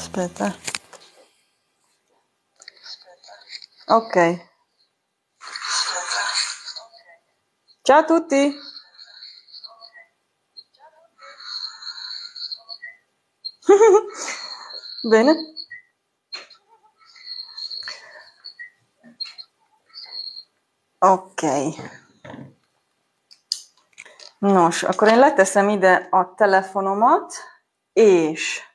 Aspetta. Ok. Ciao a tutti. Bene. Ok. Nos, akkor én leteszem ide a telefonomat, és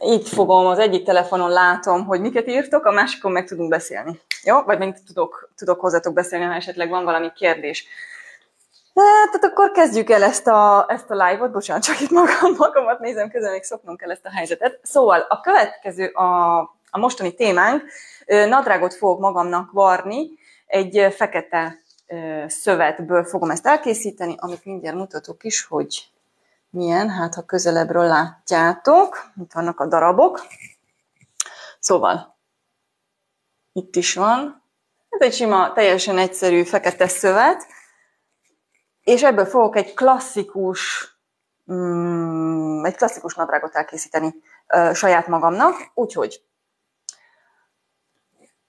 itt fogom, az egyik telefonon látom, hogy miket írtok, a másikon meg tudunk beszélni. Jó? Vagy még tudok, tudok hozzátok beszélni, ha esetleg van valami kérdés. Hát akkor kezdjük el ezt a, ezt a live-ot. Bocsánat, csak itt magam, magamat nézem, közben még szoknom kell ezt a helyzetet. Szóval a következő, a, a mostani témánk, nadrágot fogok magamnak varni, egy fekete szövetből fogom ezt elkészíteni, amit mindjárt mutatok is, hogy milyen, hát ha közelebbről látjátok, itt vannak a darabok. Szóval, itt is van. Ez egy sima, teljesen egyszerű fekete szövet, és ebből fogok egy klasszikus, mm, egy klasszikus nadrágot elkészíteni ö, saját magamnak, úgyhogy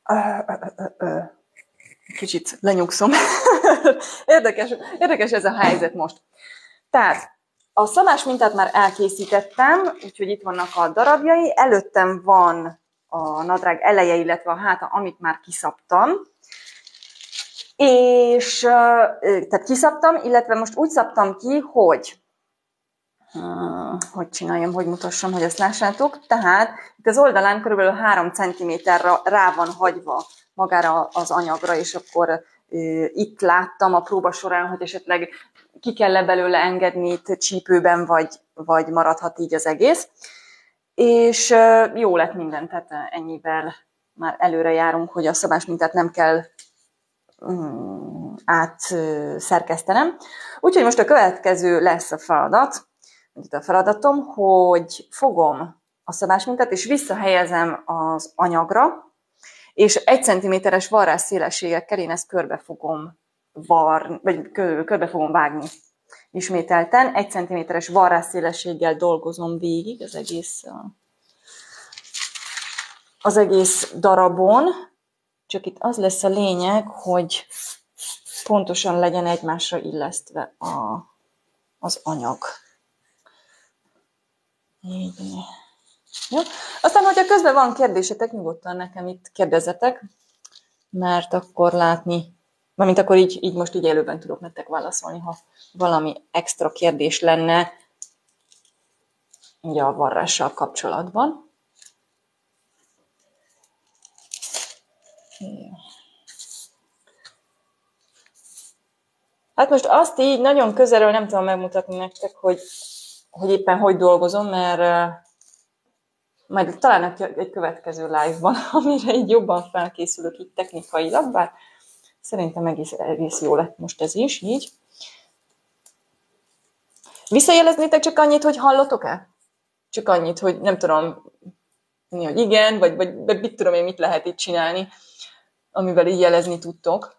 ö, ö, ö, kicsit lenyugszom. érdekes, érdekes ez a helyzet most. Tehát a szabás mintát már elkészítettem, úgyhogy itt vannak a darabjai. Előttem van a nadrág eleje, illetve a háta, amit már kiszabtam. És tehát kiszabtam, illetve most úgy szabtam ki, hogy hogy csináljam, hogy mutassam, hogy ezt lássátok. Tehát itt az oldalán körülbelül 3 cm rá van hagyva magára az anyagra, és akkor itt láttam a próba során, hogy esetleg ki kell belőle engedni itt csípőben, vagy, vagy maradhat így az egész. És jó lett minden, tehát ennyivel már előre járunk, hogy a szabás mintát nem kell um, átszerkesztenem. Úgyhogy most a következő lesz a feladat, itt a feladatom, hogy fogom a szabás mintát, és visszahelyezem az anyagra, és egy centiméteres varrás szélességekkel én ezt körbe fogom var, vagy körbe fogom vágni. Ismételten egy centiméteres varrás szélességgel dolgozom végig az egész az egész darabon, csak itt az lesz a lényeg, hogy pontosan legyen egymásra illesztve a, az anyag. Így. Jó? Aztán, hogyha közben van kérdésetek, nyugodtan nekem itt kérdezetek, mert akkor látni, mint akkor így, így most így élőben tudok nektek válaszolni, ha valami extra kérdés lenne ugye a varrással kapcsolatban. Hát most azt így nagyon közelről nem tudom megmutatni nektek, hogy, hogy éppen hogy dolgozom, mert majd talán egy következő live-ban, amire így jobban felkészülök itt technikailag, bár szerintem egész, egész jó lett most ez is, így. Visszajeleznétek csak annyit, hogy hallotok-e? Csak annyit, hogy nem tudom, hogy igen, vagy, vagy, vagy mit tudom én, mit lehet itt csinálni, amivel így jelezni tudtok.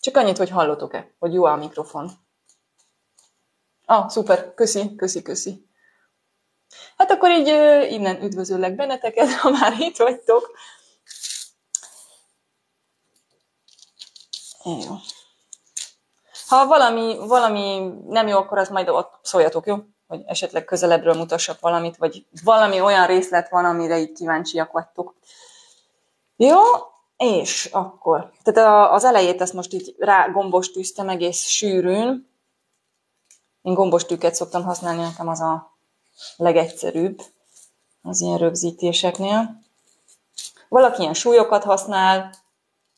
Csak annyit, hogy hallotok-e, hogy jó a mikrofon. Ah, szuper, köszi, köszi, köszi. Hát akkor így innen üdvözöllek benneteket, ha már itt vagytok. Jó. Ha valami, valami nem jó, akkor az majd ott szóljatok, jó? Hogy esetleg közelebbről mutassak valamit, vagy valami olyan részlet van, amire így kíváncsiak vagytok. Jó, és akkor, tehát az elejét ezt most így rá gombos tűztem egész sűrűn. Én gombos tűket szoktam használni, nekem az a legegyszerűbb az ilyen rögzítéseknél. Valaki ilyen súlyokat használ,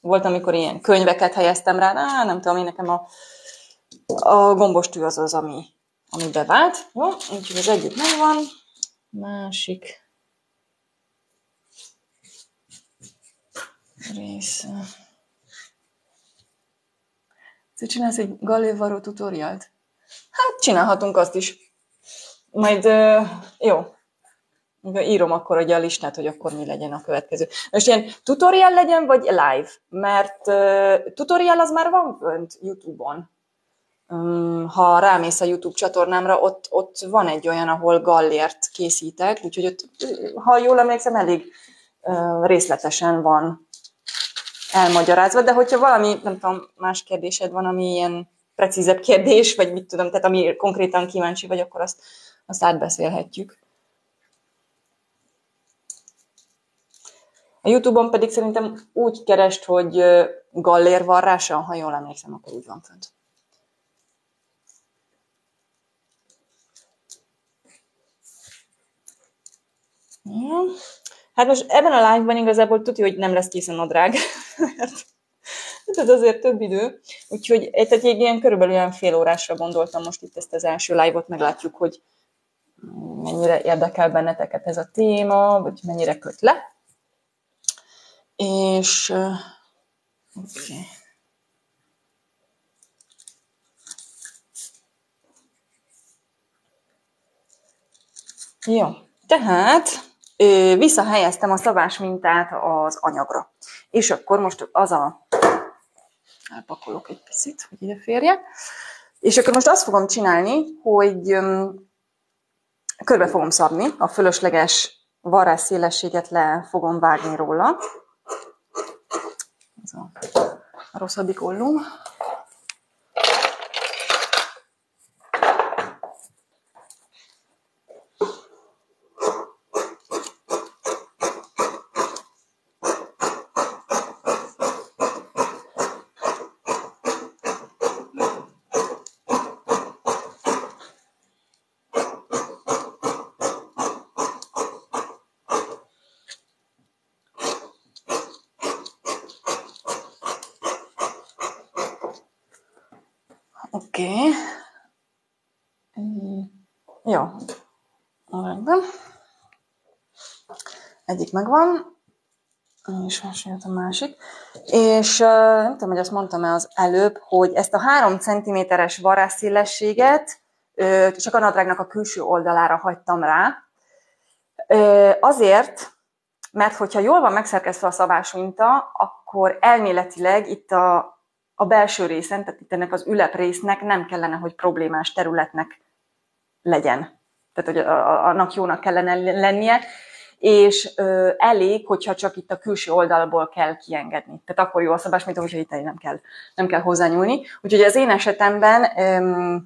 volt, amikor ilyen könyveket helyeztem rá, Á, nem tudom, én nekem a, a gombostű az az, ami, ami bevált. Jó, úgyhogy az egyik megvan, másik része. Te csinálsz egy galévaró tutorialt? Hát csinálhatunk azt is. Majd jó, írom akkor ugye a listát, hogy akkor mi legyen a következő. Most ilyen tutorial legyen, vagy live? Mert uh, tutorial az már van fönt YouTube-on. ha rámész a YouTube csatornámra, ott, ott van egy olyan, ahol gallért készítek, úgyhogy ott, ha jól emlékszem, elég részletesen van elmagyarázva, de hogyha valami, nem tudom, más kérdésed van, ami ilyen precízebb kérdés, vagy mit tudom, tehát ami konkrétan kíváncsi vagy, akkor azt, azt átbeszélhetjük. A Youtube-on pedig szerintem úgy kerest, hogy Gallér varrása, ha jól emlékszem, akkor úgy van fönt. Hát most ebben a live-ban igazából tudja, hogy nem lesz készen a drág, mert ez azért több idő. Úgyhogy tehát egy ilyen körülbelül olyan fél órásra gondoltam most itt ezt az első live-ot, meglátjuk, hogy mennyire érdekel benneteket ez a téma, vagy mennyire köt le. És. Okay. Jó, tehát visszahelyeztem a szabás mintát az anyagra. És akkor most az a... Elpakolok egy picit, hogy ide férje. És akkor most azt fogom csinálni, hogy körbe fogom szabni, a fölösleges varrás szélességet le fogom vágni róla. Ez a rosszabbik ollóm. Oké. Okay. Jó. Rendben. Egyik megvan, és most jött a másik. És nem tudom, hogy azt mondtam-e az előbb, hogy ezt a 3 cm-es varázsszélességet csak a nadrágnak a külső oldalára hagytam rá. Azért, mert hogyha jól van megszerkezve a szabás minta, akkor elméletileg itt a a belső részen, tehát itt ennek az ülep résznek nem kellene, hogy problémás területnek legyen. Tehát, hogy annak jónak kellene lennie, és ö, elég, hogyha csak itt a külső oldalból kell kiengedni. Tehát akkor jó a szabás, mint ahogy itt nem kell, nem kell hozzányúlni. Úgyhogy az én esetemben ö,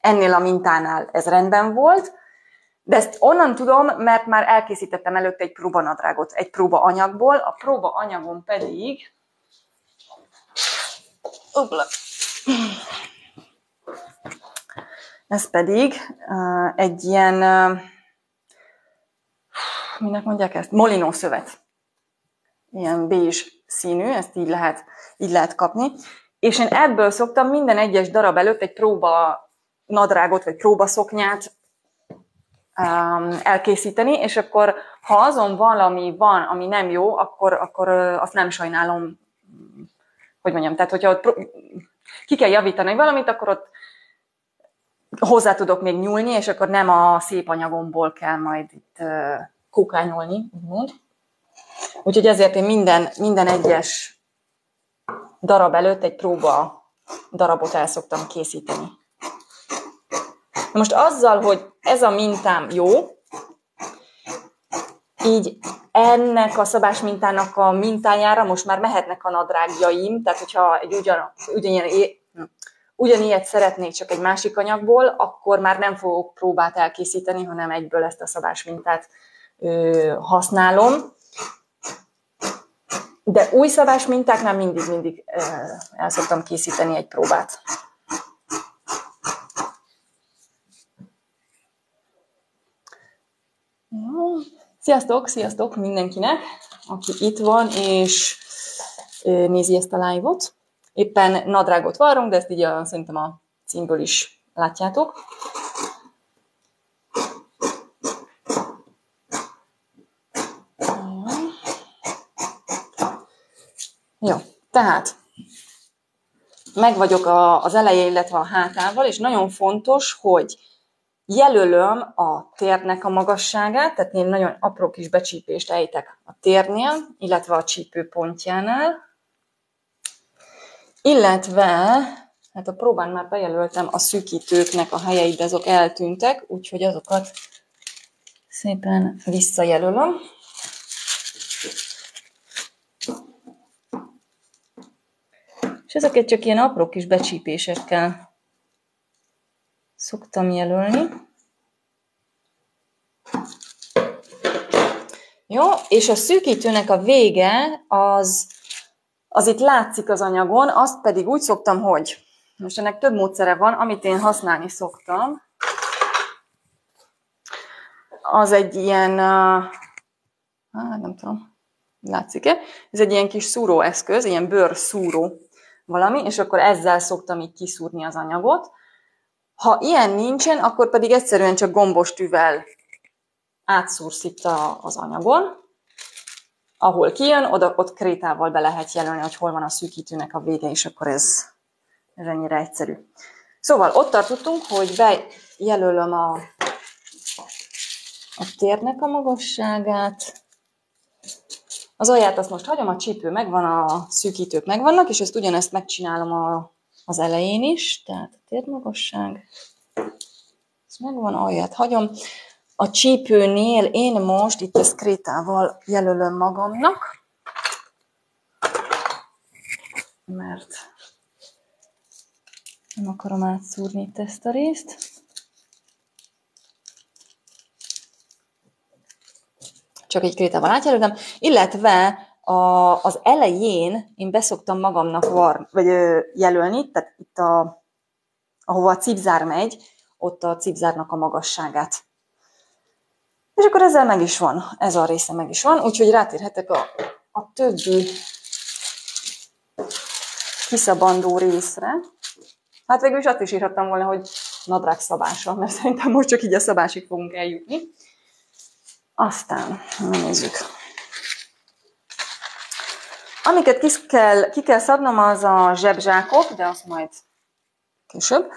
ennél a mintánál ez rendben volt, de ezt onnan tudom, mert már elkészítettem előtte egy próbanadrágot, egy próba anyagból, a próba anyagon pedig Obla. Ez pedig uh, egy ilyen, uh, minek mondják ezt? Molinó szövet. Ilyen bézs színű, ezt így lehet, így lehet kapni. És én ebből szoktam minden egyes darab előtt egy próba nadrágot, vagy próbaszoknyát um, elkészíteni, és akkor ha azon valami van, ami nem jó, akkor, akkor azt nem sajnálom hogy mondjam, tehát hogyha ott ki kell javítani valamit, akkor ott hozzá tudok még nyúlni, és akkor nem a szép anyagomból kell majd itt kókányolni, úgymond. Úgyhogy ezért én minden, minden egyes darab előtt egy próba darabot el szoktam készíteni. Most azzal, hogy ez a mintám jó, így ennek a szabás mintának a mintájára most már mehetnek a nadrágjaim, tehát hogyha egy ugyan, ugyanilyen, ugyanilyet szeretnék csak egy másik anyagból, akkor már nem fogok próbát elkészíteni, hanem egyből ezt a szabás mintát ö, használom. De új szabás mintáknál mindig-mindig el szoktam készíteni egy próbát. Sziasztok, sziasztok mindenkinek, aki itt van és nézi ezt a live-ot. Éppen nadrágot varrunk, de ezt így a, szerintem a címből is látjátok. Jó, tehát meg vagyok az eleje, illetve a hátával, és nagyon fontos, hogy Jelölöm a térnek a magasságát, tehát én nagyon apró kis becsípést ejtek a térnél, illetve a csípő pontjánál, illetve hát a próbán már bejelöltem a szűkítőknek a helyeit, de azok eltűntek, úgyhogy azokat szépen visszajelölöm. És ezeket csak ilyen apró kis becsípésekkel szoktam jelölni. Jó, és a szűkítőnek a vége az, az itt látszik az anyagon, azt pedig úgy szoktam, hogy most ennek több módszere van, amit én használni szoktam. Az egy ilyen, hát nem tudom, látszik-e? Ez egy ilyen kis szúróeszköz, ilyen bőr szúró valami, és akkor ezzel szoktam így kiszúrni az anyagot. Ha ilyen nincsen, akkor pedig egyszerűen csak gombos tűvel átszúrsz itt a, az anyagon, ahol kijön, oda, ott krétával be lehet jelölni, hogy hol van a szűkítőnek a vége, és akkor ez, ez ennyire egyszerű. Szóval ott tartottunk, hogy bejelölöm a, a térnek a magasságát, az alját azt most hagyom, a csípő megvan, a szűkítők megvannak, és ezt ugyanezt megcsinálom a, az elején is, tehát a térmagasság, ez megvan, alját hagyom. A csípőnél én most itt ezt krétával jelölöm magamnak, mert nem akarom átszúrni itt ezt a részt. Csak egy krétával átjelöltem, illetve a, az elején én beszoktam magamnak var, vagy ö, jelölni, tehát itt a, ahova a cipzár megy, ott a cipzárnak a magasságát és akkor ezzel meg is van, ez a része meg is van, úgyhogy rátérhetek a, a többi kiszabandó részre. Hát végül is azt is írhattam volna, hogy nadrág szabása, mert szerintem most csak így a szabásig fogunk eljutni. Aztán nézzük. Amiket ki kell, ki kell szabnom, az a zsebzsákok, de azt majd később.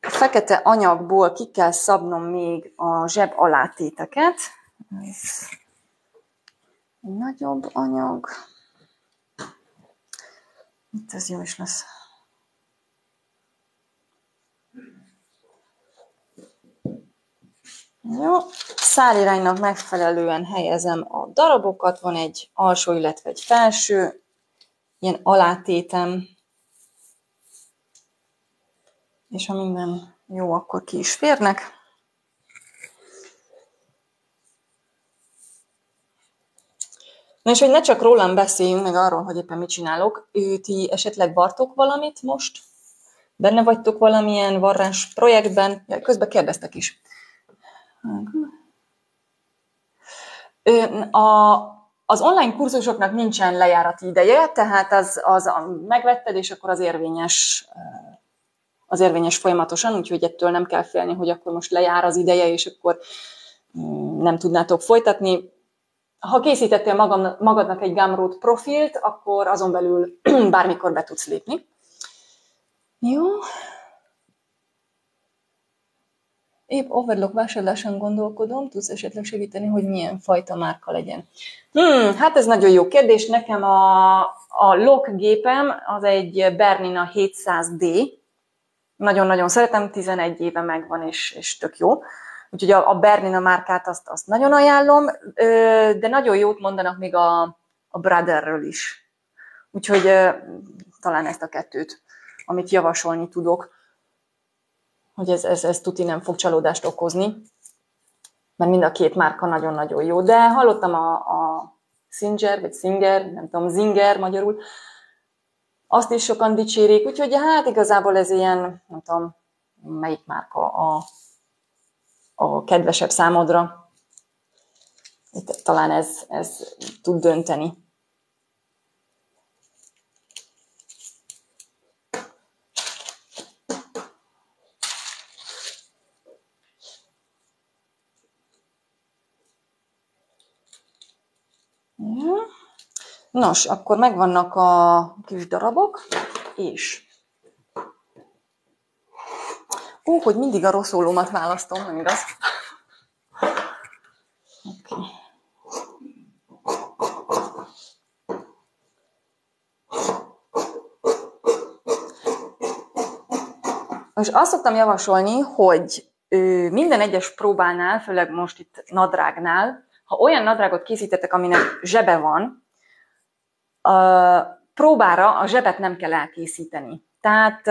A fekete anyagból ki kell szabnom még a zseb alátéteket. Ez nagyobb anyag. Itt ez jó is lesz. Jó, száliránynak megfelelően helyezem a darabokat, van egy alsó, illetve egy felső, ilyen alátétem, és ha minden jó, akkor ki is férnek. Na és hogy ne csak rólam beszéljünk, meg arról, hogy éppen mit csinálok, ti esetleg vartok valamit most? Benne vagytok valamilyen varrás projektben? Ja, közben kérdeztek is. A, az online kurzusoknak nincsen lejárati ideje, tehát az, az megvetted, és akkor az érvényes az érvényes folyamatosan, úgyhogy ettől nem kell félni, hogy akkor most lejár az ideje, és akkor nem tudnátok folytatni. Ha készítettél magam, magadnak egy Gumroad profilt, akkor azon belül bármikor be tudsz lépni. Jó. Épp overlock vásárláson gondolkodom, tudsz esetleg segíteni, hogy milyen fajta márka legyen? Hmm, hát ez nagyon jó kérdés. Nekem a, a lock gépem az egy Bernina 700D, nagyon-nagyon szeretem, 11 éve megvan, és, és tök jó. Úgyhogy a, a Bernina márkát azt, azt nagyon ajánlom, de nagyon jót mondanak még a, a Brotherről is. Úgyhogy talán ezt a kettőt, amit javasolni tudok, hogy ez, ez, ez tuti nem fog csalódást okozni, mert mind a két márka nagyon-nagyon jó. De hallottam a, a Singer, vagy Singer, nem tudom, Zinger magyarul, azt is sokan dicsérik, úgyhogy hát igazából ez ilyen, nem tudom, melyik márka a, a kedvesebb számodra. Itt talán ez, ez tud dönteni. Nos, akkor megvannak a kis darabok, és Ó, hogy mindig a rossz ólómat választom, nem igaz? Most azt szoktam javasolni, hogy minden egyes próbánál, főleg most itt nadrágnál, ha olyan nadrágot készítettek, aminek zsebe van, a próbára a zsebet nem kell elkészíteni. Tehát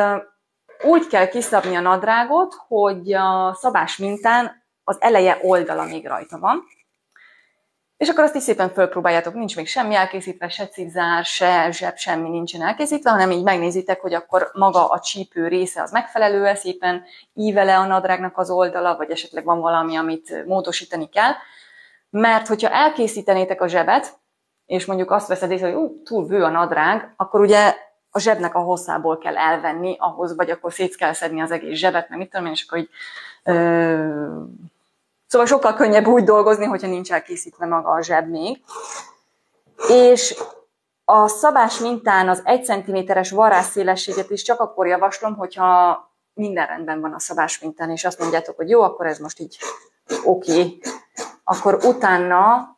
úgy kell kiszabni a nadrágot, hogy a szabás mintán az eleje oldala még rajta van, és akkor azt is szépen fölpróbáljátok, nincs még semmi elkészítve, se cipzár, se zseb, semmi nincsen elkészítve, hanem így megnézitek, hogy akkor maga a csípő része az megfelelő-e, szépen ívele a nadrágnak az oldala, vagy esetleg van valami, amit módosítani kell. Mert hogyha elkészítenétek a zsebet, és mondjuk azt veszed észre, hogy ú, túl bő a nadrág, akkor ugye a zsebnek a hosszából kell elvenni ahhoz, vagy akkor szét kell szedni az egész zsebet, meg mit tudom én, és akkor így ö, Szóval sokkal könnyebb úgy dolgozni, hogyha nincs elkészítve maga a zseb még. És a szabás mintán az 1 cm-es varrásszélességet is csak akkor javaslom, hogyha minden rendben van a szabás mintán, és azt mondjátok, hogy jó, akkor ez most így oké. Okay. Akkor utána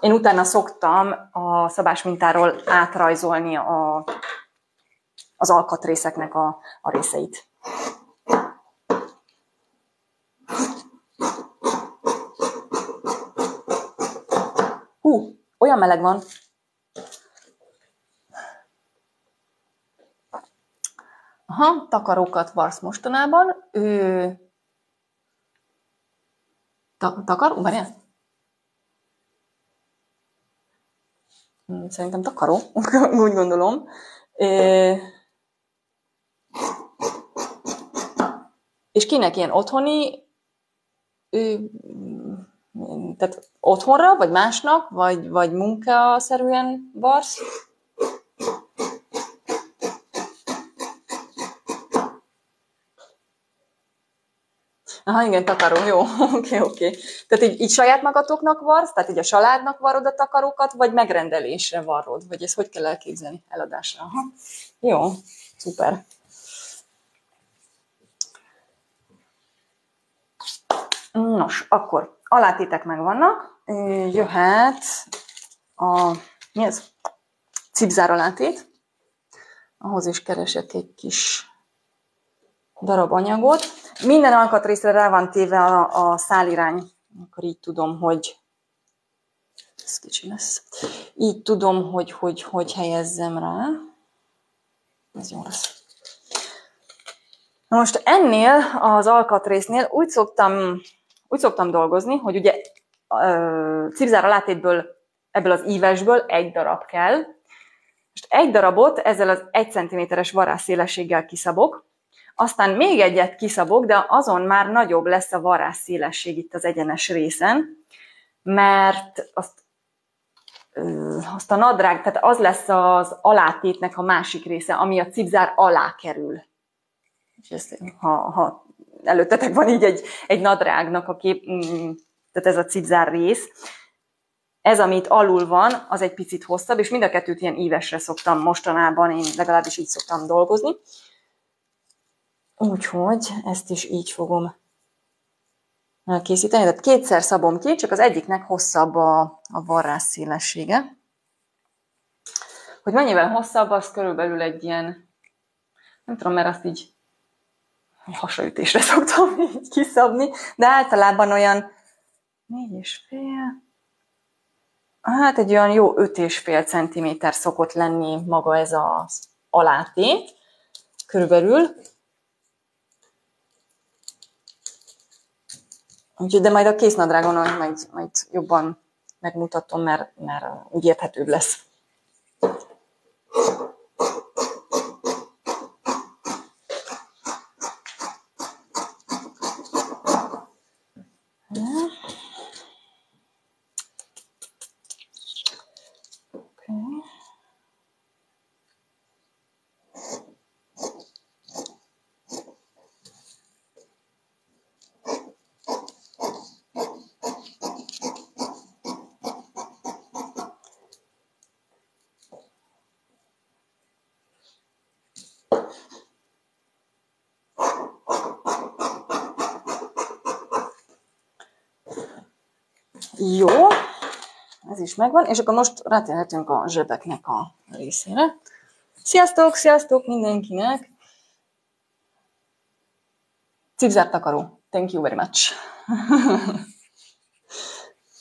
én utána szoktam a szabás mintáról átrajzolni a, az alkatrészeknek a, a részeit. Hú, olyan meleg van. Aha, takarókat varsz mostanában. Ő... Ta- takaró? Várjál? Szerintem takaró, úgy gondolom. É... És kinek ilyen otthoni ő, tehát otthonra, vagy másnak, vagy, vagy munkaszerűen varsz? Aha, igen, takaró, jó, oké, okay, oké. Okay. Tehát így, így saját magatoknak varsz, tehát így a családnak varod a takarókat, vagy megrendelésre varrod, vagy ezt hogy kell elképzelni eladásra? Aha. Jó, szuper. Nos, akkor alátétek meg vannak, jöhet a, mi ez? Cipzár alátét. Ahhoz is keresek egy kis darab anyagot. Minden alkatrészre rá van téve a, a szálirány, akkor így tudom, hogy ez kicsi lesz. Így tudom, hogy hogy, hogy helyezzem rá. Ez jó lesz. Na most ennél az alkatrésznél úgy szoktam úgy szoktam dolgozni, hogy ugye cipzár alátétből, ebből az ívesből egy darab kell, most egy darabot ezzel az egy centiméteres varrásszélességgel kiszabok, aztán még egyet kiszabok, de azon már nagyobb lesz a varrásszélesség itt az egyenes részen, mert azt, azt a nadrág, tehát az lesz az alátétnek a másik része, ami a cipzár alá kerül. És ezt, ha, ha előttetek van így egy, egy nadrágnak a kép, mm, tehát ez a cipzár rész. Ez, amit alul van, az egy picit hosszabb, és mind a kettőt ilyen ívesre szoktam mostanában, én legalábbis így szoktam dolgozni. Úgyhogy ezt is így fogom készíteni. Tehát kétszer szabom ki, csak az egyiknek hosszabb a, a varrás szélessége. Hogy mennyivel hosszabb, az körülbelül egy ilyen, nem tudom, mert azt így hasraütésre szoktam így kiszabni, de általában olyan négy és fél, hát egy olyan jó öt és fél centiméter szokott lenni maga ez az alátét, körülbelül. Úgyhogy, de majd a késznadrágon majd, majd jobban megmutatom, mert, mert úgy érthetőbb lesz. Jó, ez is megvan, és akkor most rátérhetünk a zsebeknek a részére. Sziasztok, sziasztok mindenkinek! Cipzártakaró. Thank you very much.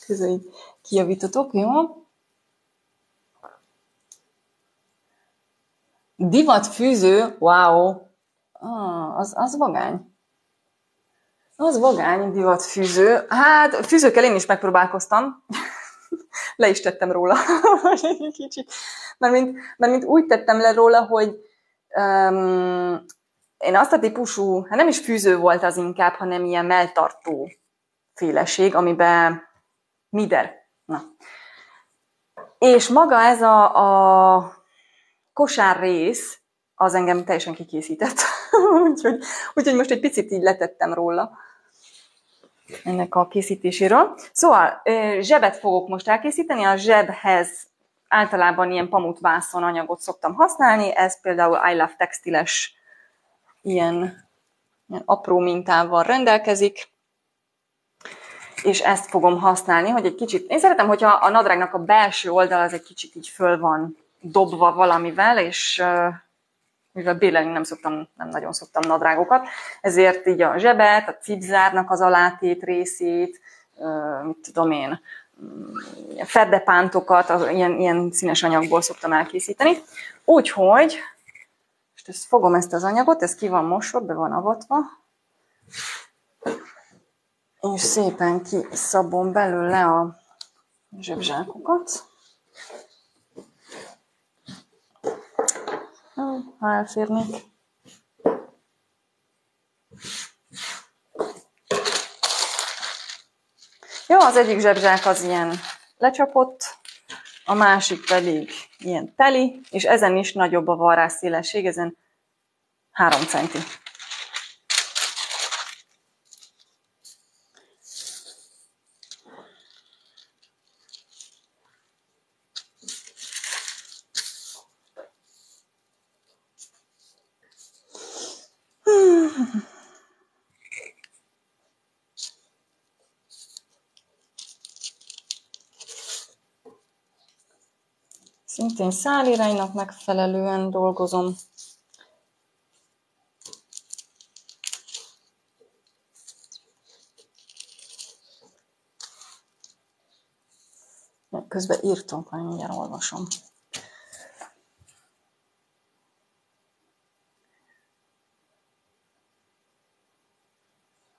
Közben így kijavítotok, jó? Divatfűző, wow! Ah, az, az vagány. Az vagány divatfűző. Hát, fűzőkkel én is megpróbálkoztam. le is tettem róla. egy kicsit. Mert mint, úgy tettem le róla, hogy um, én azt a típusú, hát nem is fűző volt az inkább, hanem ilyen melltartó féleség, amiben mider. Na. És maga ez a, a kosár rész, az engem teljesen kikészített. úgyhogy, úgyhogy most egy picit így letettem róla ennek a készítéséről. Szóval zsebet fogok most elkészíteni, a zsebhez általában ilyen pamutvászon anyagot szoktam használni, ez például I Love Textiles ilyen, ilyen apró mintával rendelkezik, és ezt fogom használni, hogy egy kicsit, én szeretem, hogyha a nadrágnak a belső oldal az egy kicsit így föl van dobva valamivel, és mivel bélelni nem szoktam, nem nagyon szoktam nadrágokat, ezért így a zsebet, a cipzárnak az alátét részét, mit tudom én, mm, ferdepántokat, ilyen, ilyen színes anyagból szoktam elkészíteni. Úgyhogy, most ezt fogom ezt az anyagot, ez ki van mosva, be van avatva, és szépen kiszabom belőle a zsebzsákokat. Ha elférnék. Jó, az egyik zsebzsák az ilyen lecsapott, a másik pedig ilyen teli, és ezen is nagyobb a varrás szélesség, ezen 3 centi. Szintén száliránynak megfelelően dolgozom. Közben írtam, majd mindjárt olvasom.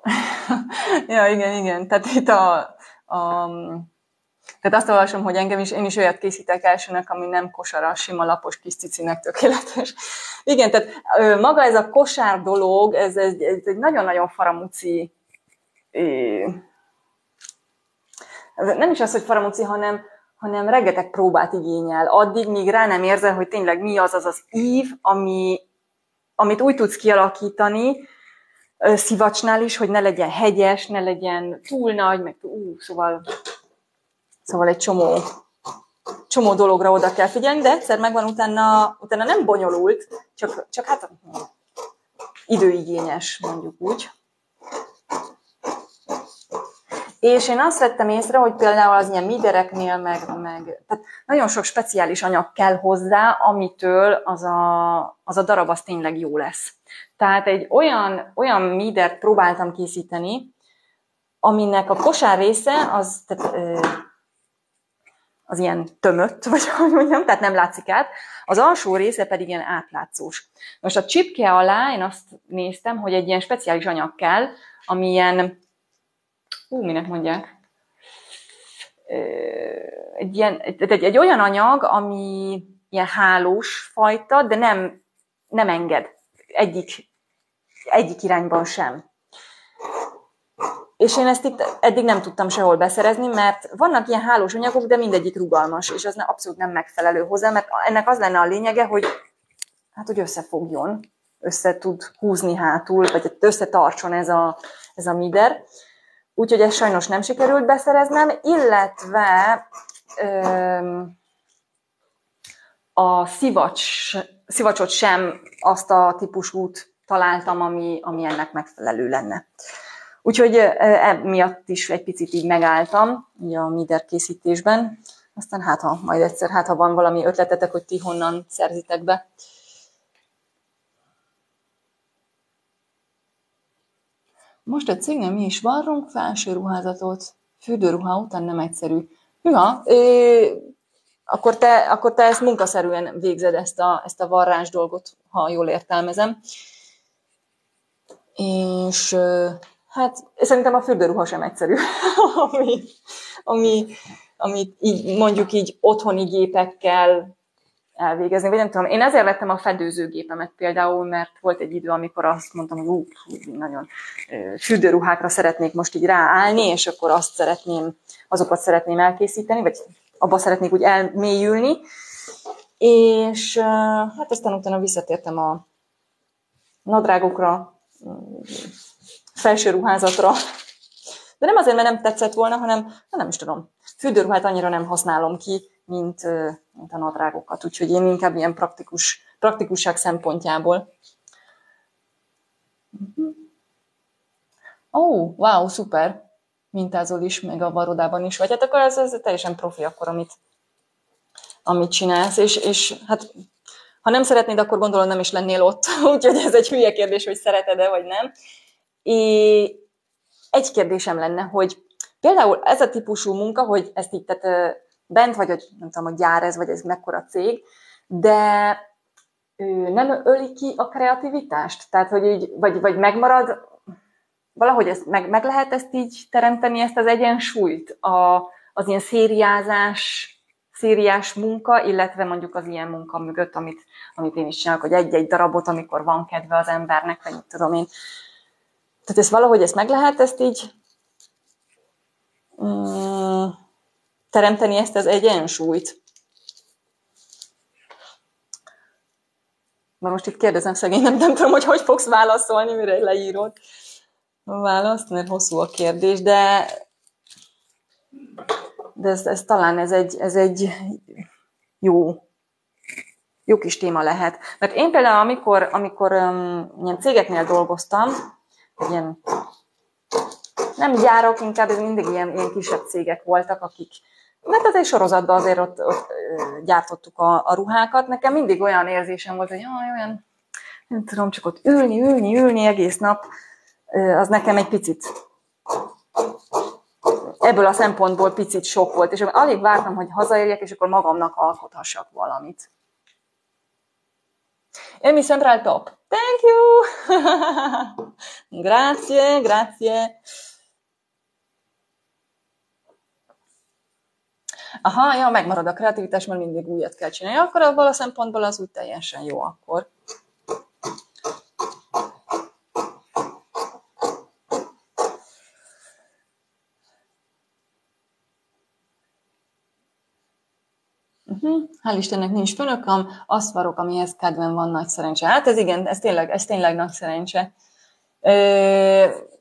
ja, igen, igen. Tehát itt a, a tehát azt olvasom, hogy engem is, én is olyat készítek elsőnek, ami nem kosara, sima lapos kis cicinek tökéletes. Igen, tehát maga ez a kosár dolog, ez, ez, ez egy nagyon-nagyon faramúci, nem is az, hogy faramúci, hanem, hanem regeteg próbát igényel. Addig, míg rá nem érzel, hogy tényleg mi az az az ív, ami, amit úgy tudsz kialakítani, szivacsnál is, hogy ne legyen hegyes, ne legyen túl nagy, meg ú, szóval Szóval egy csomó, csomó dologra oda kell figyelni, de egyszer megvan, utána, utána nem bonyolult, csak, csak hát időigényes, mondjuk úgy. És én azt vettem észre, hogy például az ilyen midereknél, meg, meg tehát nagyon sok speciális anyag kell hozzá, amitől az a, az a darab az tényleg jó lesz. Tehát egy olyan, olyan midert próbáltam készíteni, aminek a kosár része az tehát, az ilyen tömött, vagy hogy mondjam, tehát nem látszik át. Az alsó része pedig ilyen átlátszós. Most a csipke alá én azt néztem, hogy egy ilyen speciális anyag kell, ami ilyen, hú, minek mondják? Egy, ilyen, egy, egy, egy olyan anyag, ami ilyen hálós fajta, de nem, nem enged egyik, egyik irányban sem. És én ezt itt eddig nem tudtam sehol beszerezni, mert vannak ilyen hálós anyagok, de mindegyik rugalmas, és az abszolút nem megfelelő hozzá, mert ennek az lenne a lényege, hogy hát, hogy összefogjon, össze tud húzni hátul, vagy összetartson ez a, ez a mider. Úgyhogy ezt sajnos nem sikerült beszereznem, illetve öm, a szivacs, szivacsot sem azt a típusút találtam, ami, ami ennek megfelelő lenne. Úgyhogy emiatt is egy picit így megálltam a MIDER készítésben. Aztán hát, ha majd egyszer, hát ha van valami ötletetek, hogy ti honnan szerzitek be. Most a cégnél mi is varrunk felső ruházatot, fürdőruha után nem egyszerű. Hűha, é- akkor te, akkor te ezt munkaszerűen végzed, ezt a, ezt a varrás dolgot, ha jól értelmezem. És hát szerintem a fürdőruha sem egyszerű, ami, ami, amit így, mondjuk így otthoni gépekkel elvégezni, vagy nem tudom. Én ezért vettem a fedőzőgépemet például, mert volt egy idő, amikor azt mondtam, hogy ú, nagyon fürdőruhákra szeretnék most így ráállni, és akkor azt szeretném, azokat szeretném elkészíteni, vagy abba szeretnék úgy elmélyülni. És hát aztán utána visszatértem a nadrágokra, felső ruházatra, de nem azért, mert nem tetszett volna, hanem nem is tudom, fürdőruhát annyira nem használom ki, mint, mint a nadrágokat. Úgyhogy én inkább ilyen praktikus, praktikusság szempontjából. Ó, oh, wow, szuper! Mintázol is, meg a varodában is vagy. Hát akkor ez, ez teljesen profi akkor, amit, amit csinálsz. És, és hát ha nem szeretnéd, akkor gondolom nem is lennél ott. Úgyhogy ez egy hülye kérdés, hogy szereted-e, vagy nem. É, egy kérdésem lenne, hogy például ez a típusú munka, hogy ezt így, tehát bent vagy, hogy nem tudom, a gyár ez, vagy ez mekkora cég, de nem öli ki a kreativitást? Tehát, hogy így, vagy, vagy megmarad, valahogy ezt, meg, meg lehet ezt így teremteni, ezt az egyensúlyt, a, az ilyen szériázás, szériás munka, illetve mondjuk az ilyen munka mögött, amit, amit én is csinálok, hogy egy-egy darabot, amikor van kedve az embernek, vagy mit tudom én. Tehát ezt valahogy ezt meg lehet ezt így mm, teremteni ezt az egyensúlyt. Már most itt kérdezem szegény, nem, nem tudom, hogy hogy fogsz válaszolni, mire leírod a választ, mert hosszú a kérdés, de, de ez, ez talán ez egy, ez egy jó, jó kis téma lehet. Mert én például, amikor, amikor um, ilyen cégeknél dolgoztam, ilyen nem gyárok, inkább ez mindig ilyen, ilyen kisebb cégek voltak, akik, mert az egy sorozatban azért ott, ott gyártottuk a, a ruhákat. Nekem mindig olyan érzésem volt, hogy jaj, olyan, nem tudom, csak ott ülni, ülni, ülni egész nap, az nekem egy picit ebből a szempontból picit sok volt, és alig vártam, hogy hazaérjek, és akkor magamnak alkothassak valamit. Amy Central Top. Thank you! grazie, grazie. aha, ja, megmarad a kreativitás, mert mindig újat kell csinálni, akkor abban a szempontból az úgy teljesen jó akkor. Uh-huh. Hál' Istennek nincs főnököm, azt varok, amihez kedven van nagy szerencse. Hát ez igen, ez tényleg, ez tényleg nagy szerencse. Ö,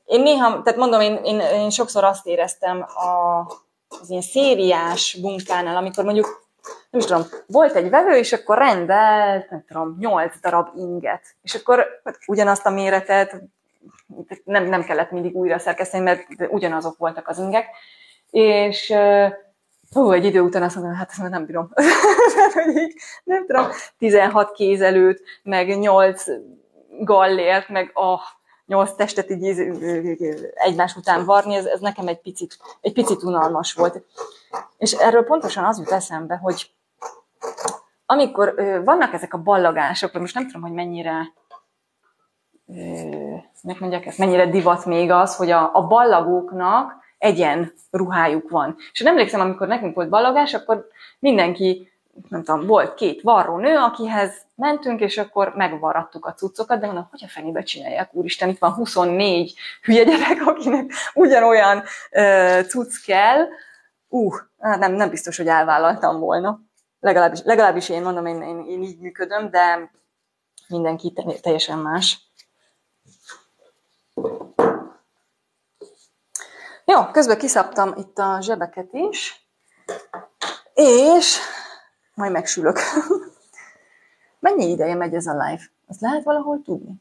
én néha, tehát mondom, én, én, én sokszor azt éreztem a, az ilyen szériás munkánál, amikor mondjuk, nem is tudom, volt egy vevő, és akkor rendelt, nem tudom, nyolc darab inget. És akkor ugyanazt a méretet nem, nem kellett mindig újra szerkeszteni, mert ugyanazok voltak az ingek. És Hú, egy idő után azt mondom, hát ezt már nem bírom. nem tudom, 16 kézelőt, meg 8 gallért, meg oh, nyolc testet így egymás után varni, ez, ez nekem egy picit, egy picit unalmas volt. És erről pontosan az jut eszembe, hogy amikor ö, vannak ezek a ballagások, vagy most nem tudom, hogy mennyire megmondják ezt, mennyire divat még az, hogy a, a ballagóknak egyen ruhájuk van. És én emlékszem, amikor nekünk volt ballagás, akkor mindenki nem tudom, volt két varró nő, akihez mentünk, és akkor megvaradtuk a cuccokat, de mondom, hogy a fenébe csinálják, úristen, itt van 24 hülye gyerek, akinek ugyanolyan uh, cucc kell. Uh, nem, nem biztos, hogy elvállaltam volna. Legalábbis, legalábbis én mondom, én, én, én így működöm, de mindenki teljesen más. Jó, közben kiszabtam itt a zsebeket is, és majd megsülök. Mennyi ideje megy ez a live? Azt lehet valahol tudni?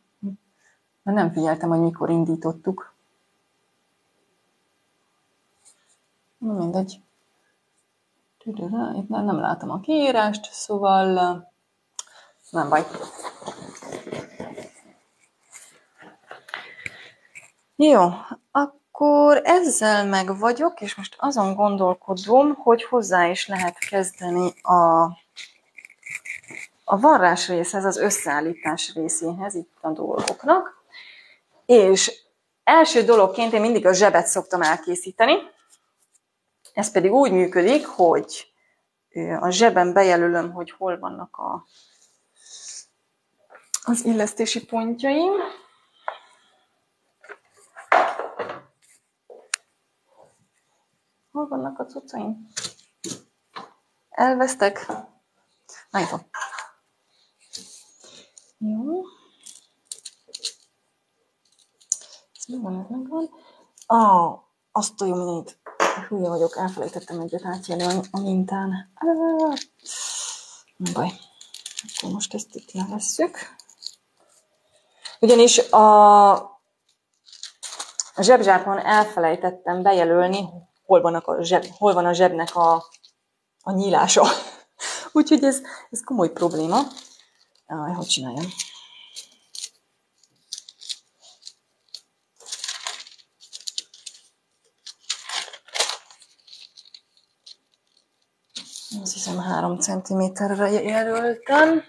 Mert nem figyeltem, hogy mikor indítottuk. Mindegy. Itt nem látom a kiírást, szóval nem baj. Jó, akkor ezzel meg vagyok, és most azon gondolkodom, hogy hozzá is lehet kezdeni a, a varrás részhez, az összeállítás részéhez itt a dolgoknak. És első dologként én mindig a zsebet szoktam elkészíteni. Ez pedig úgy működik, hogy a zsebben bejelölöm, hogy hol vannak a, az illesztési pontjaim. Hol vannak a cuccaim? Elvesztek? Na, van. Jó. Ez megvan, ez megvan. Ah, azt a jó mindenit. Hülye vagyok, elfelejtettem egyet átjönni a mintán. Nem baj. Akkor most ezt itt levesszük. Ugyanis a zsebzsákon elfelejtettem bejelölni, hol, van a zseb, hol van a zsebnek a, a nyílása. Úgyhogy ez, ez komoly probléma. Aj, hogy csináljam? Azt hiszem három centiméterre jelöltem.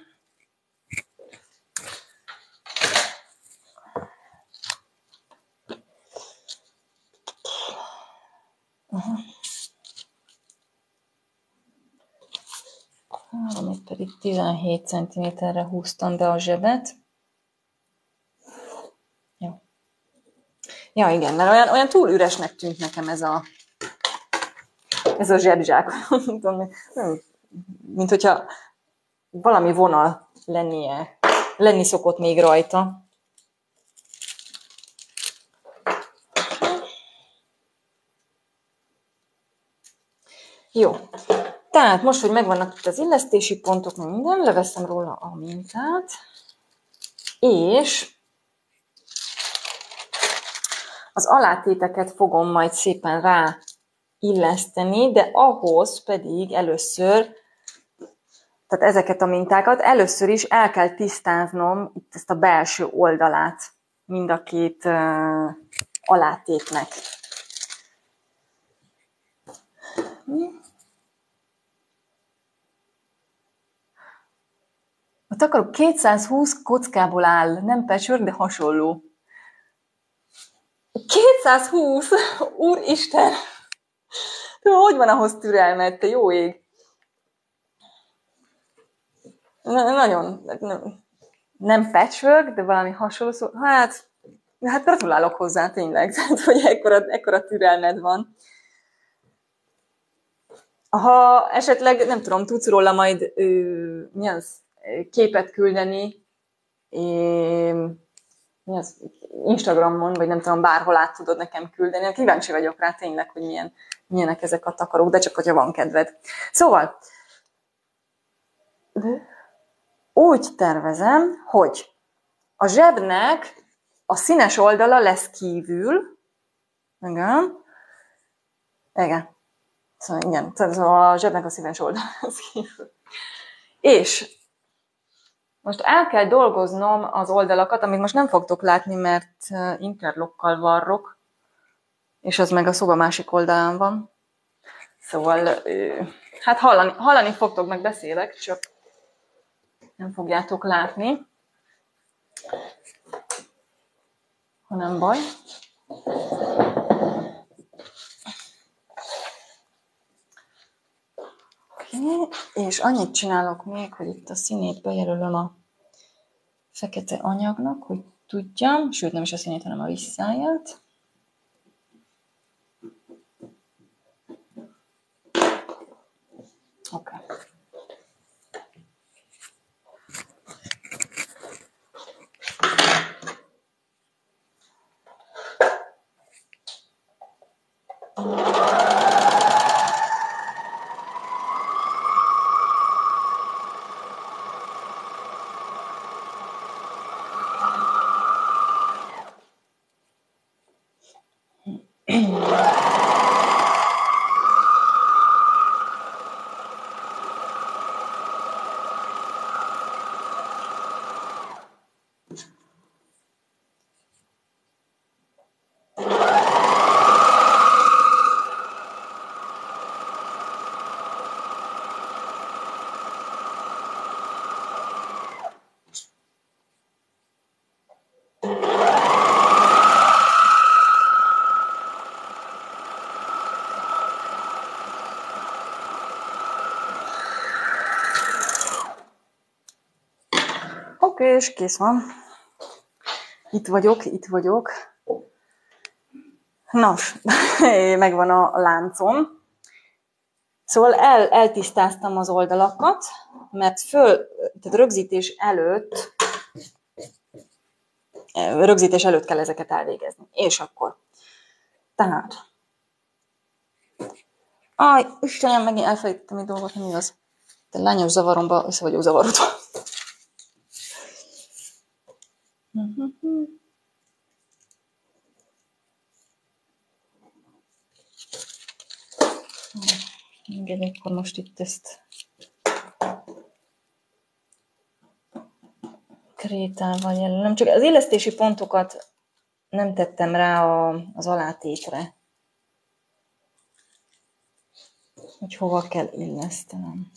Uh-huh. Három, pedig 17 cm-re húztam be a zsebet. Jó. Ja, igen, mert olyan, olyan túl üresnek tűnt nekem ez a, ez a zsebzsák. Mint hogyha valami vonal lennie, lenni szokott még rajta. Jó. Tehát most, hogy megvannak itt az illesztési pontok, minden, leveszem róla a mintát, és az alátéteket fogom majd szépen rá illeszteni, de ahhoz pedig először, tehát ezeket a mintákat először is el kell tisztáznom itt ezt a belső oldalát mind a két uh, alátétnek. A takaró 220 kockából áll, nem patchwork, de hasonló. 220? Úristen! De hogy van ahhoz türelmet, te jó ég? Na, nagyon, nem, nem patchwork, de valami hasonló szó. Hát, hát gratulálok hozzá tényleg, tehát, hogy ekkora, ekkora türelmed van. Ha esetleg, nem tudom, tudsz róla majd, ő, mi az, képet küldeni, mi az, Instagramon, vagy nem tudom, bárhol át tudod nekem küldeni. Kíváncsi vagyok rá tényleg, hogy milyen, milyenek ezek a takarók, de csak hogyha van kedved. Szóval, úgy tervezem, hogy a zsebnek a színes oldala lesz kívül, igen, igen, szóval igen, szóval a zsebnek a színes oldala lesz kívül. És most el kell dolgoznom az oldalakat, amit most nem fogtok látni, mert interlokkal varrok, és az meg a szoba másik oldalán van. Szóval, hát hallani, hallani fogtok, meg beszélek, csak nem fogjátok látni. Ha nem baj. És annyit csinálok még, hogy itt a színét bejelölöm a fekete anyagnak, hogy tudjam, sőt nem is a színét, hanem a visszáját. Oké. Okay. És kész van. Itt vagyok, itt vagyok. Nos, megvan a láncom. Szóval el, eltisztáztam az oldalakat, mert föl, tehát rögzítés előtt rögzítés előtt kell ezeket elvégezni. És akkor. Tehát. Aj, Istenem, megint elfelejtettem egy dolgot, nem igaz. Te lányos zavaromba össze vagyok zavarodva. Igen, akkor most itt ezt krétával jelölöm. Csak az illesztési pontokat nem tettem rá a, az alátétre. Hogy hova kell illesztenem.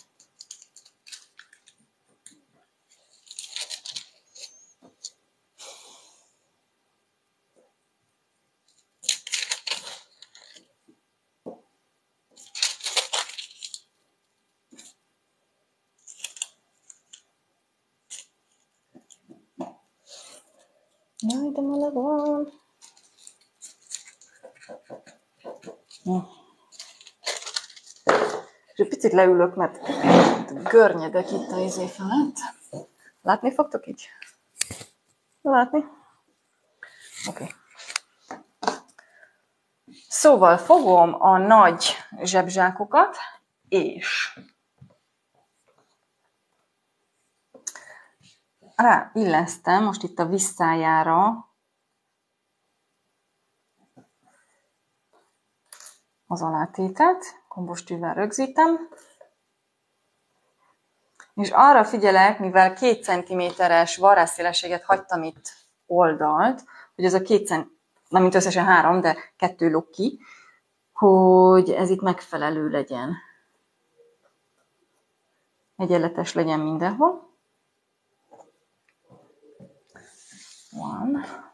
Jaj, de meleg van. És egy picit leülök, mert görnyedek itt a izé felett. Látni fogtok így? Látni? Oké. Okay. Szóval fogom a nagy zsebzsákokat, és rá illesztem most itt a visszájára az alátétet, kombostűvel rögzítem, és arra figyelek, mivel két centiméteres varrásszélességet hagytam itt oldalt, hogy ez a két cent, nem mint összesen három, de kettő ki, hogy ez itt megfelelő legyen. Egyenletes legyen mindenhol. one.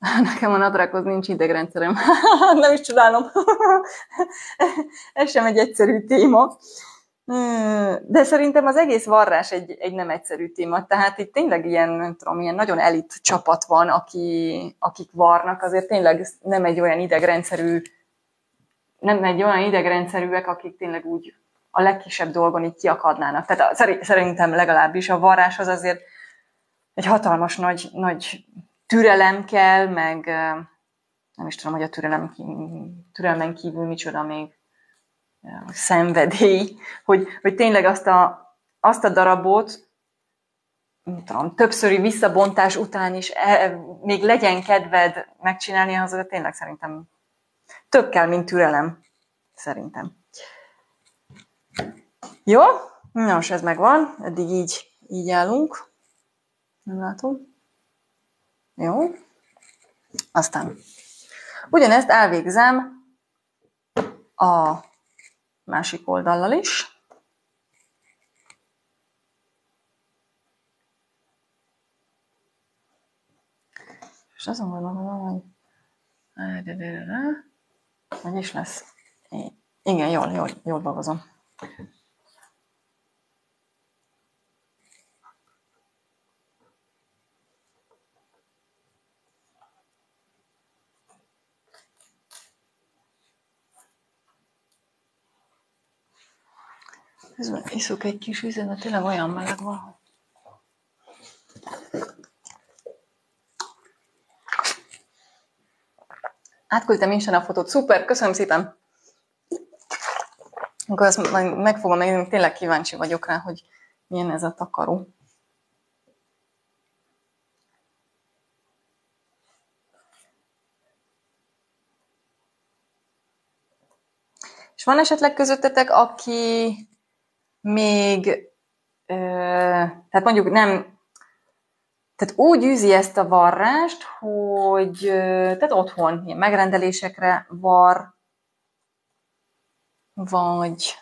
Nekem a nadrághoz nincs idegrendszerem. Nem is csodálom. Ez sem egy egyszerű téma. De szerintem az egész varrás egy, egy nem egyszerű téma. Tehát itt tényleg ilyen, nem tudom, ilyen nagyon elit csapat van, aki, akik varnak. Azért tényleg nem egy olyan idegrendszerű, nem egy olyan idegrendszerűek, akik tényleg úgy a legkisebb dolgon itt kiakadnának. Tehát szerintem legalábbis a varrás az azért egy hatalmas nagy, nagy türelem kell, meg nem is tudom, hogy a türelem, türelmen kívül micsoda még szenvedély, hogy, hogy tényleg azt a, azt a darabot, nem tudom, többszöri visszabontás után is e, még legyen kedved megcsinálni, az tényleg szerintem több kell, mint türelem. Szerintem. Jó? Nos, ez megvan. Eddig így, így állunk. Nem látom. Jó? Aztán ugyanezt elvégzem a másik oldallal is. És azon gondolom, hogy hogy is lesz. Igen, jól, jól, jól dolgozom. Közben iszok egy kis vizet, de tényleg olyan meleg van. Átküldtem Insten a fotót. Szuper, köszönöm szépen! Akkor azt majd meg tényleg kíváncsi vagyok rá, hogy milyen ez a takaró. És van esetleg közöttetek, aki még, tehát mondjuk nem, tehát úgy űzi ezt a varrást, hogy tehát otthon megrendelésekre var vagy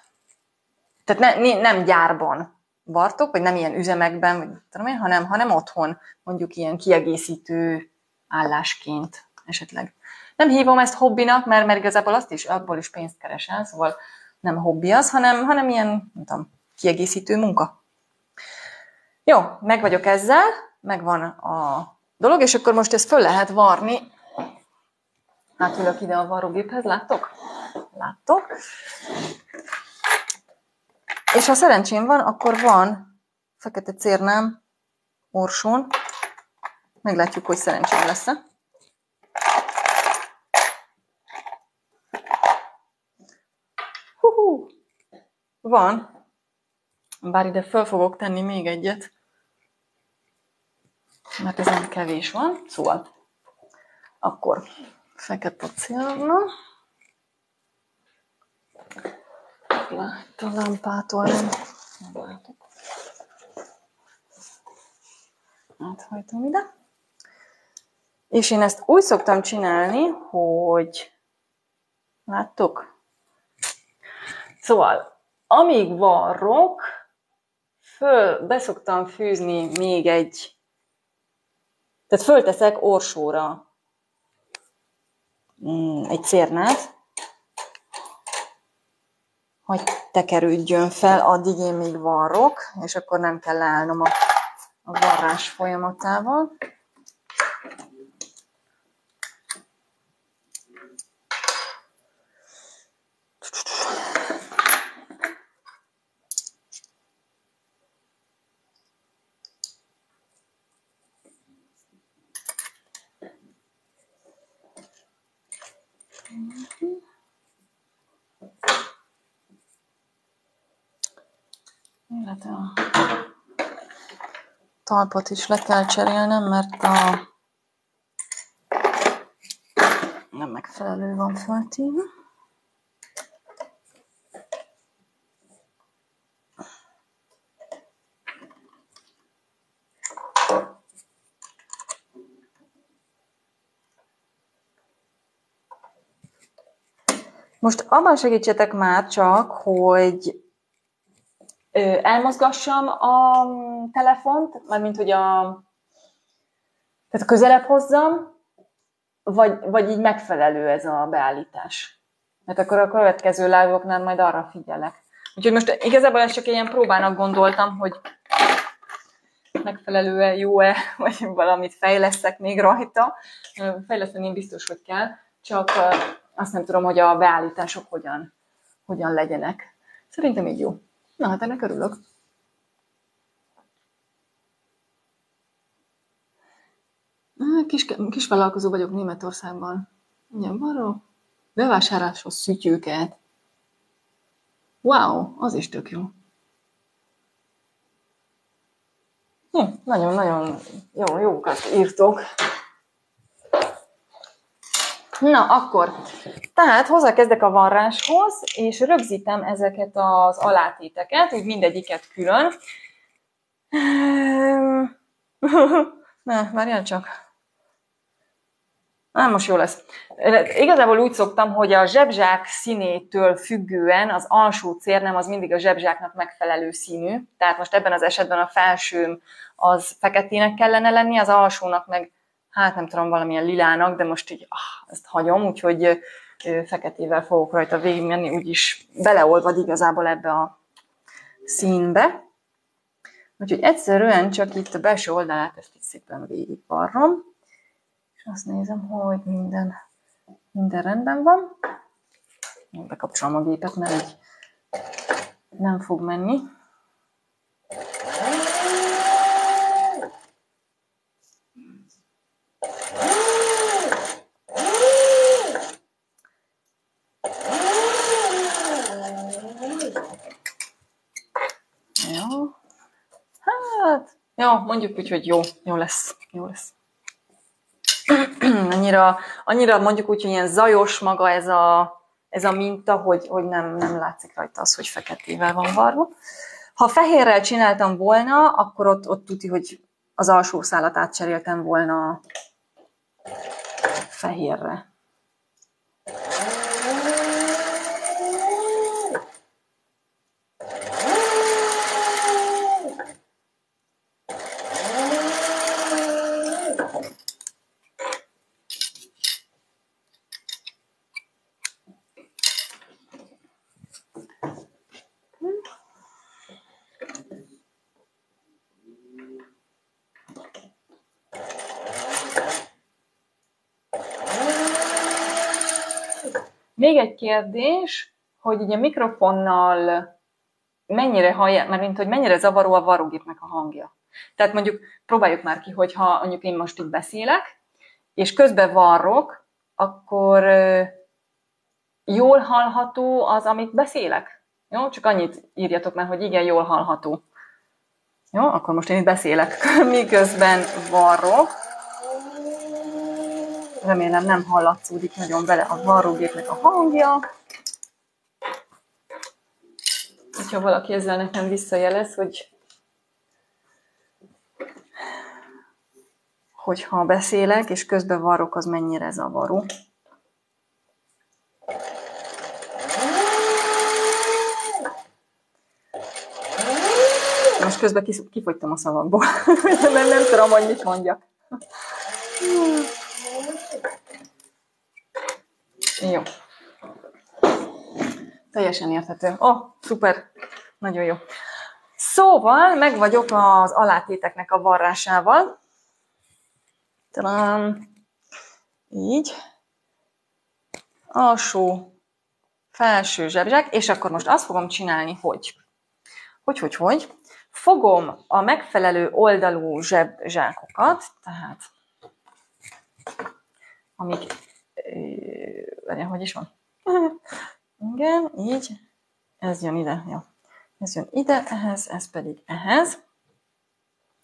tehát ne, nem gyárban vartok, vagy nem ilyen üzemekben, vagy tudom én, hanem, hanem otthon, mondjuk ilyen kiegészítő állásként esetleg. Nem hívom ezt hobbinak, mert, mert igazából azt is, abból is pénzt keresel, szóval nem hobbi az, hanem, hanem ilyen, nem tudom, kiegészítő munka. Jó, meg vagyok ezzel, megvan a dolog, és akkor most ezt föl lehet varni. Hát ülök ide a varrógéphez, láttok? Láttok. És ha szerencsém van, akkor van fekete cérnám orsón. Meglátjuk, hogy szerencsém lesz-e. Van. Bár ide föl fogok tenni még egyet. Mert ez nem kevés van. Szóval akkor fekete célna. Lát a lámpától nem, nem látok. Áthajtom ide. És én ezt úgy szoktam csinálni, hogy láttok? Szóval amíg varrok, föl, beszoktam fűzni még egy, tehát fölteszek orsóra mm, egy cérnát, hogy tekerődjön fel, addig én még varrok, és akkor nem kell állnom a, a varrás folyamatával. Illetve a talpot is le kell cserélnem, mert a nem megfelelő van feltéve. Most abban segítsetek már csak, hogy elmozgassam a telefont, mármint hogy a, tehát közelebb hozzam, vagy, vagy így megfelelő ez a beállítás. Mert akkor a következő live majd arra figyelek. Úgyhogy most igazából ezt csak ilyen próbának gondoltam, hogy megfelelő-e, jó-e, vagy valamit fejlesztek még rajta. Fejleszteni biztos, hogy kell, csak azt nem tudom, hogy a beállítások hogyan, hogyan legyenek. Szerintem így jó. Na, hát ennek örülök. Kis, kis vállalkozó vagyok Németországban. Igen, varó. Bevásárláshoz szütyőket. Wow, az is tök jó. Nagyon-nagyon jó, jókat írtok. Na, akkor, tehát hozzákezdek a varráshoz, és rögzítem ezeket az alátéteket, úgy mindegyiket külön. Ehm, ne, várjál csak. Na, most jó lesz. Igazából úgy szoktam, hogy a zsebzsák színétől függően az alsó cérnem az mindig a zsebzsáknak megfelelő színű. Tehát most ebben az esetben a felsőm az feketének kellene lenni, az alsónak meg hát nem tudom, valamilyen lilának, de most így ah, ezt hagyom, úgyhogy feketével fogok rajta végigmenni, úgyis beleolvad igazából ebbe a színbe. Úgyhogy egyszerűen csak itt a belső oldalát ezt itt szépen végigvarrom, és azt nézem, hogy minden, minden rendben van. Bekapcsolom a gépet, mert így nem fog menni. Jó, mondjuk úgy, hogy jó, jó lesz, jó lesz. annyira, annyira mondjuk úgy, hogy ilyen zajos maga ez a, ez a minta, hogy, hogy nem, nem látszik rajta az, hogy feketével van varva. Ha fehérrel csináltam volna, akkor ott, ott tuti, hogy az alsó szálat átcseréltem volna fehérre. Még egy kérdés, hogy ugye mikrofonnal mennyire hallják, mert mint hogy mennyire zavaró a varrógépnek a hangja. Tehát mondjuk próbáljuk már ki, hogyha mondjuk én most itt beszélek, és közben varrok, akkor jól hallható az, amit beszélek? Jó, csak annyit írjatok már, hogy igen, jól hallható. Jó, akkor most én itt beszélek, miközben varrok. Remélem nem hallatszódik nagyon bele a varrógépnek a hangja. Hogyha valaki ezzel nekem visszajelez, hogy hogyha beszélek, és közben varrok, az mennyire zavaró. Most közben kifogytam a szavakból, mert nem tudom, hogy mit mondjak. Jó. Teljesen érthető. Ó, oh, szuper. Nagyon jó. Szóval meg vagyok az alátéteknek a varrásával. Talán így. Alsó, felső zsebzsák, és akkor most azt fogom csinálni, hogy hogy, hogy, hogy, fogom a megfelelő oldalú zsebzsákokat, tehát amik, ö, hogy is van? Igen, így, ez jön ide, jó. Ez jön ide, ehhez, ez pedig ehhez.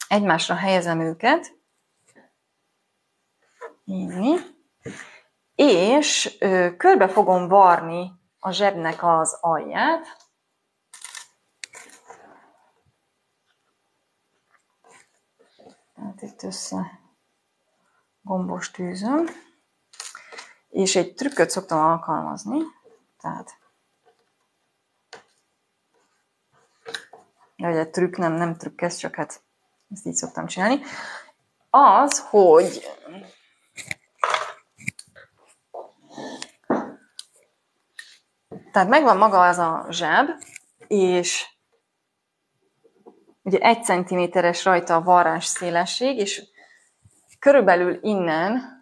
Egymásra helyezem őket. Így. És ö, körbe fogom varni a zsebnek az alját. Tehát itt össze gombos tűzöm. És egy trükköt szoktam alkalmazni. Tehát vagy egy trükk, nem, nem trükk ez, csak hát ezt így szoktam csinálni. Az, hogy Tehát megvan maga az a zseb, és ugye egy centiméteres rajta a varrás szélesség, és körülbelül innen,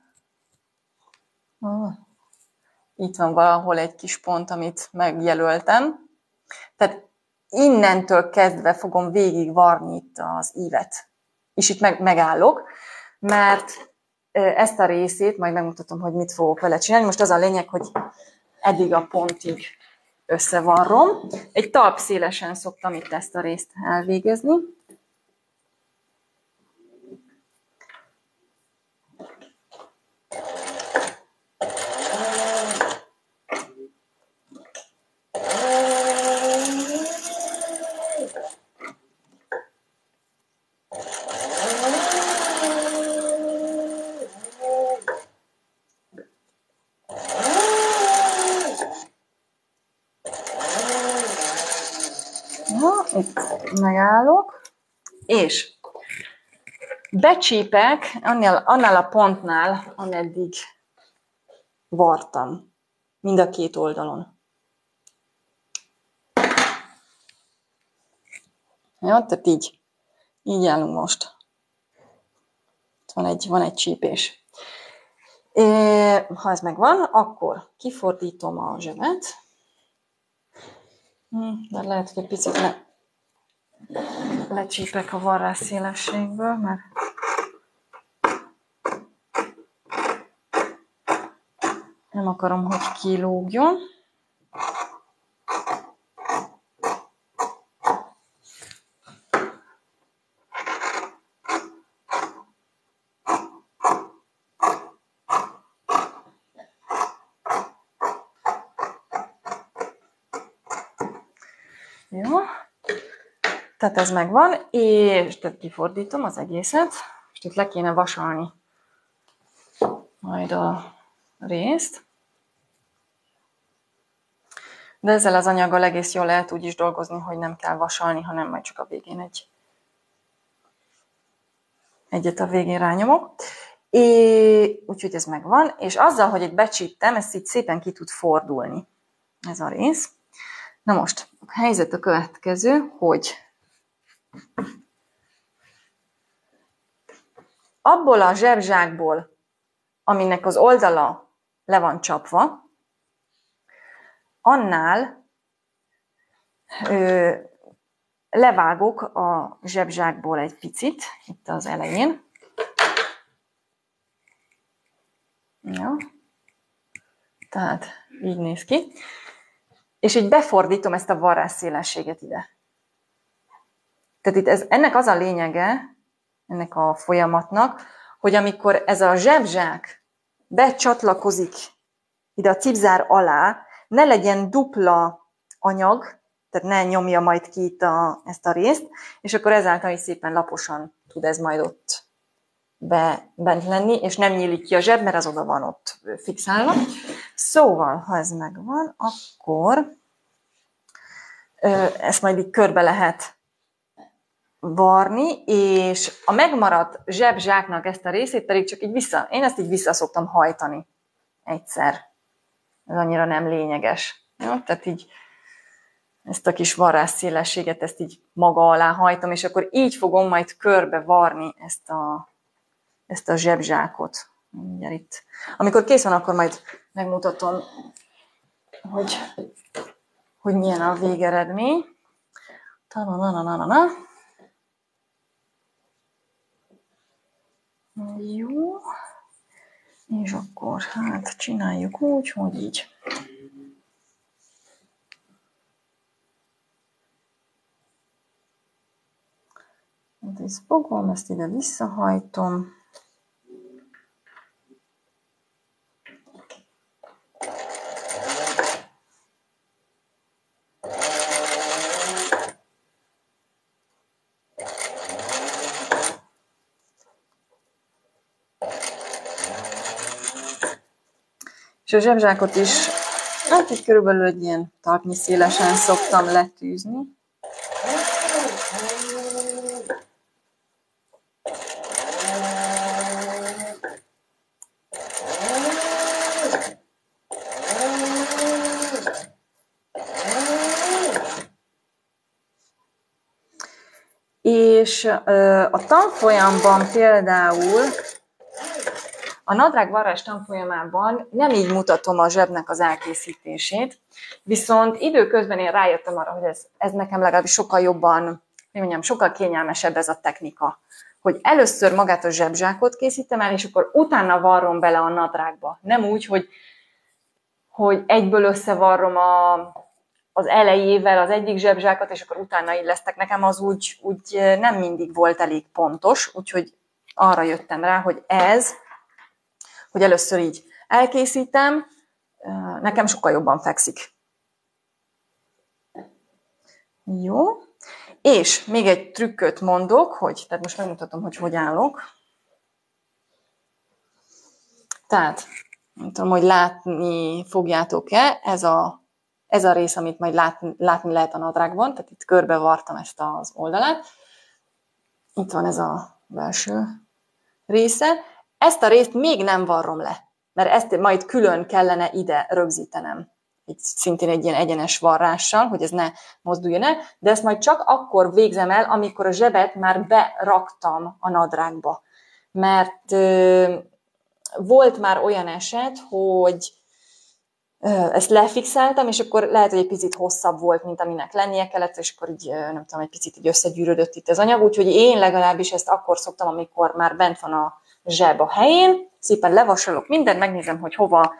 itt van valahol egy kis pont, amit megjelöltem, tehát innentől kezdve fogom végig varni itt az ívet. És itt meg, megállok, mert ezt a részét majd megmutatom, hogy mit fogok vele csinálni. Most az a lényeg, hogy eddig a pontig összevarrom. Egy talp szélesen szoktam itt ezt a részt elvégezni. Megállok, és becsípek annál, annál a pontnál, ameddig vartam, mind a két oldalon. Jó, tehát így, így állunk most. Van egy, van egy csípés. É, ha ez megvan, akkor kifordítom a zsebet. Hm, de lehet, hogy egy picit ne, lecsípek a varrás szélességből, mert nem akarom, hogy kilógjon. Tehát ez megvan, és tehát kifordítom az egészet, és itt le kéne vasalni majd a részt. De ezzel az anyaggal egész jól lehet úgy is dolgozni, hogy nem kell vasalni, hanem majd csak a végén egy egyet a végén rányomok. É, úgyhogy ez megvan, és azzal, hogy egy becsíptem, ezt így szépen ki tud fordulni, ez a rész. Na most, a helyzet a következő, hogy abból a zsebzsákból, aminek az oldala le van csapva, annál ö, levágok a zsebzsákból egy picit, itt az elején. Ja. Tehát így néz ki. És így befordítom ezt a varrás szélességet ide. Tehát itt ez, ennek az a lényege, ennek a folyamatnak, hogy amikor ez a zsebzsák becsatlakozik ide a cipzár alá, ne legyen dupla anyag, tehát ne nyomja majd ki itt a, ezt a részt, és akkor ezáltal is szépen laposan tud ez majd ott be, bent lenni, és nem nyílik ki a zseb, mert az oda van ott fixálva. Szóval, ha ez megvan, akkor ezt majd így körbe lehet varni, és a megmaradt zsebzsáknak ezt a részét pedig csak így vissza, én ezt így vissza szoktam hajtani egyszer. Ez annyira nem lényeges. Jó? Tehát így ezt a kis szélességet, ezt így maga alá hajtom, és akkor így fogom majd körbe varni ezt a, ezt a zsebzsákot. Mindjárt itt. Amikor kész van, akkor majd megmutatom, hogy, hogy milyen a végeredmény. Ta-na-na-na-na-na. Jó. És akkor hát csináljuk úgy, hogy így. Hát ezt fogom, ezt ide visszahajtom. És a zsebzsákot is, hát itt körülbelül egy ilyen talpnyi szélesen szoktam letűzni. És a tanfolyamban például a nadrág varrás tanfolyamában nem így mutatom a zsebnek az elkészítését, viszont időközben én rájöttem arra, hogy ez, ez nekem legalábbis sokkal jobban, hogy mondjam, sokkal kényelmesebb ez a technika. Hogy először magát a zsebzsákot készítem el, és akkor utána varrom bele a nadrágba. Nem úgy, hogy, hogy egyből összevarrom a, az elejével az egyik zsebzsákot, és akkor utána illesztek. Nekem az úgy, úgy nem mindig volt elég pontos, úgyhogy arra jöttem rá, hogy ez hogy először így elkészítem, nekem sokkal jobban fekszik. Jó. És még egy trükköt mondok, hogy, tehát most megmutatom, hogy hogy állok. Tehát, nem tudom, hogy látni fogjátok-e, ez a, ez a rész, amit majd látni, látni lehet a nadrágban, tehát itt körbevartam ezt az oldalát. Itt van ez a belső része, ezt a részt még nem varrom le, mert ezt majd külön kellene ide rögzítenem. Egy, szintén egy ilyen egyenes varrással, hogy ez ne mozduljon el, de ezt majd csak akkor végzem el, amikor a zsebet már beraktam a nadrágba. Mert ö, volt már olyan eset, hogy ezt lefixáltam, és akkor lehet, hogy egy picit hosszabb volt, mint aminek lennie kellett, és akkor így, nem tudom, egy picit így összegyűrödött itt az anyag, úgyhogy én legalábbis ezt akkor szoktam, amikor már bent van a zseb a helyén, szépen levasalok mindent, megnézem, hogy hova,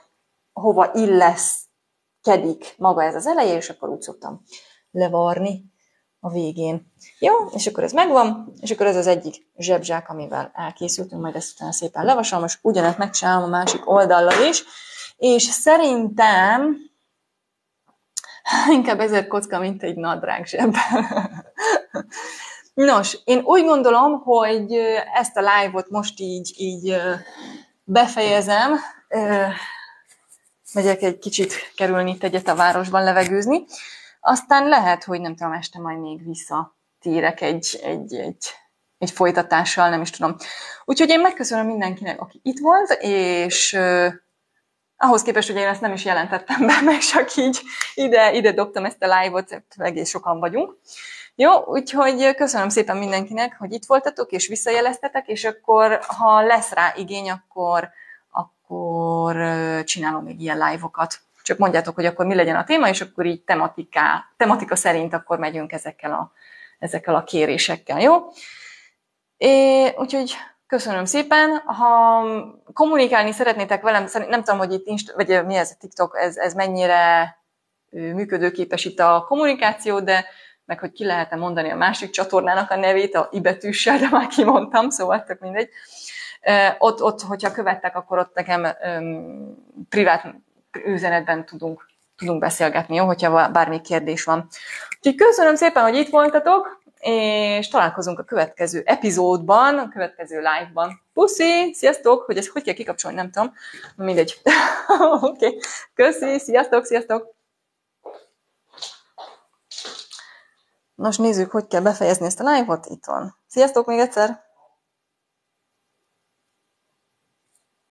hova illeszkedik maga ez az eleje, és akkor úgy szoktam levarni a végén. Jó, és akkor ez megvan, és akkor ez az egyik zsebzsák, amivel elkészültünk, majd ezt utána szépen levasalom, és ugyanezt megcsinálom a másik oldallal is, és szerintem inkább ezer kocka, mint egy nadrág zseb. Nos, én úgy gondolom, hogy ezt a live-ot most így, így befejezem. Megyek egy kicsit kerülni itt egyet a városban levegőzni. Aztán lehet, hogy nem tudom, este majd még visszatérek egy, egy, egy, egy folytatással, nem is tudom. Úgyhogy én megköszönöm mindenkinek, aki itt volt, és ahhoz képest, hogy én ezt nem is jelentettem be, meg csak így ide, ide dobtam ezt a live-ot, egész sokan vagyunk. Jó, úgyhogy köszönöm szépen mindenkinek, hogy itt voltatok, és visszajeleztetek, és akkor, ha lesz rá igény, akkor, akkor csinálom még ilyen live-okat. csak mondjátok, hogy akkor mi legyen a téma, és akkor így tematiká, tematika szerint akkor megyünk ezekkel a, ezekkel a kérésekkel, jó? É, úgyhogy köszönöm szépen. Ha kommunikálni szeretnétek velem, nem tudom, hogy itt Inst- vagy mi ez a TikTok, ez, ez mennyire működőképes itt a kommunikáció, de meg hogy ki lehetne mondani a másik csatornának a nevét, a ibetűssel, de már kimondtam, szóval tök mindegy. Ott, ott, hogyha követtek, akkor ott nekem um, privát üzenetben tudunk, tudunk beszélgetni, jó, hogyha bármi kérdés van. Úgyhogy köszönöm szépen, hogy itt voltatok, és találkozunk a következő epizódban, a következő live-ban. Puszi, sziasztok, hogy ezt hogy kell kikapcsolni, nem tudom. Mindegy. Oké, okay. köszi, sziasztok, sziasztok. Nos, nézzük, hogy kell befejezni ezt a live-ot. Itt van. Sziasztok még egyszer!